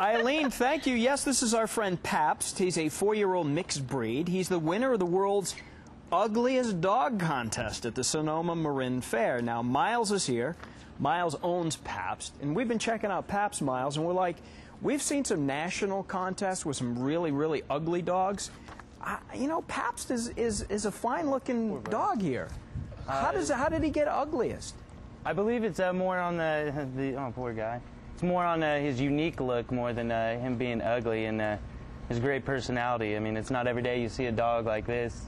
Eileen, thank you. Yes, this is our friend Pabst. He's a four year old mixed breed. He's the winner of the world's ugliest dog contest at the Sonoma Marin Fair. Now, Miles is here. Miles owns Pabst, and we've been checking out Pabst Miles, and we're like, we've seen some national contests with some really, really ugly dogs. I, you know, Pabst is, is, is a fine looking dog here. How, does, how did he get ugliest? I believe it's uh, more on the, the oh poor guy. It's more on uh, his unique look more than uh, him being ugly and uh, his great personality. I mean, it's not every day you see a dog like this.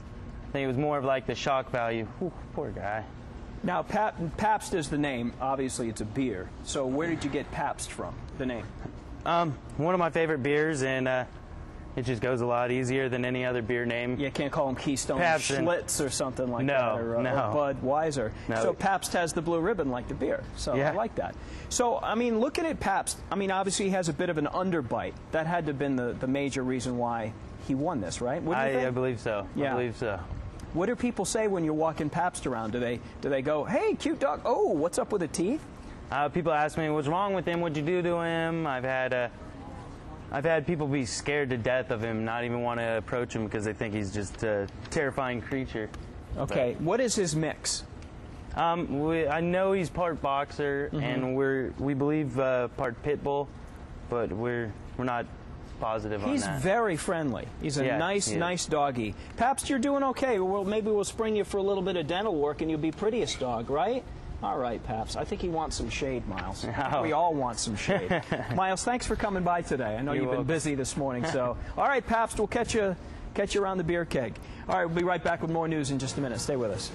I think it was more of like the shock value. Whew, poor guy. Now, Pap- Pabst is the name. Obviously, it's a beer. So, where did you get Pabst from? The name? Um, one of my favorite beers, and uh, it just goes a lot easier than any other beer name. You can't call them Keystone Pabst and- Schlitz or something like No, that, or, uh, no. or Budweiser. No. So Pabst has the blue ribbon like the beer. So I like that. So I mean, looking at Pabst, I mean, obviously he has a bit of an underbite. That had to have been the, the major reason why he won this, right? What do you I. I believe so. Yeah. I believe so. What do people say when you're walking Pabst around? Do they do they go, "Hey, cute dog. Oh, what's up with the teeth?" Uh, people ask me what's wrong with him. What'd you do to him? I've had uh, I've had people be scared to death of him, not even want to approach him because they think he's just a terrifying creature. Okay. What is his mix? Um, we, I know he's part boxer, Mm-hmm. and we're we believe uh, part pit bull, but we're we're not positive He's on that. He's very friendly. He's a Yeah, nice, nice doggy. Pabst, you're doing okay. Well, maybe we'll spring you for a little bit of dental work and you'll be prettiest dog, right? All right, Paps. I think he wants some shade, Miles. Oh. We all want some shade. Miles, thanks for coming by today. I know You're you've been busy this morning, so all right, Paps, we'll catch you catch you around the beer keg. All right, we'll be right back with more news in just a minute. Stay with us.